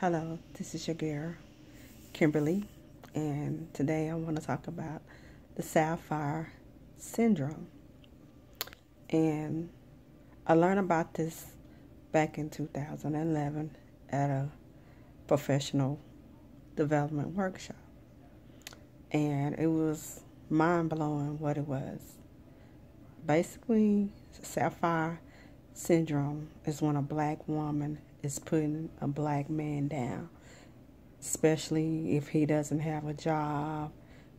Hello, this is your girl, Kimberly, and today I want to talk about the sapphire syndrome. And I learned about this back in 2011 at a professional development workshop. And it was mind blowing what it was. Basically, sapphire syndrome is when a black woman is putting a black man down, especially if he doesn't have a job.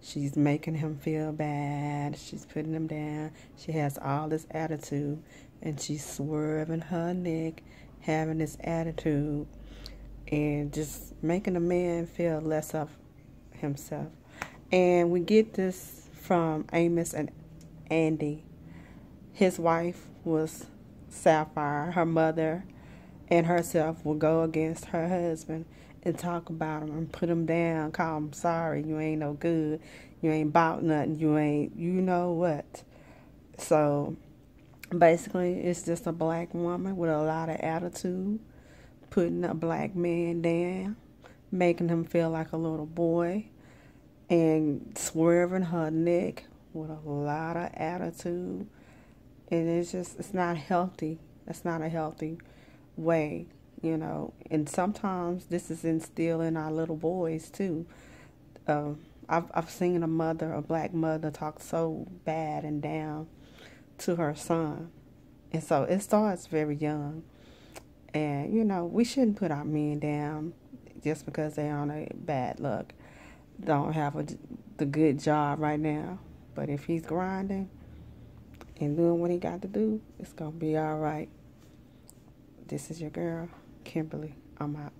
She's making him feel bad. She's putting him down. She has all this attitude, and she's swerving her neck, having this attitude, and just making a man feel less of himself. And we get this from Amos and Andy. His wife was Sapphire. Her mother and herself will go against her husband and talk about him and put him down, call him sorry, you ain't no good, you ain't about nothing, you ain't, you know what. So basically, it's just a black woman with a lot of attitude, putting a black man down, making him feel like a little boy, and swerving her neck with a lot of attitude. And it's just, it's not healthy. It's not a healthy way, you know. And sometimes this is instilled in our little boys too. Uh, I've I've seen a mother, a black mother, talk so bad and down to her son, and so it starts very young. And you know, we shouldn't put our men down just because they're on a bad luck, don't have a the good job right now. But if he's grinding and doing what he got to do, it's gonna be all right. This is your girl, Kimberly. I'm out.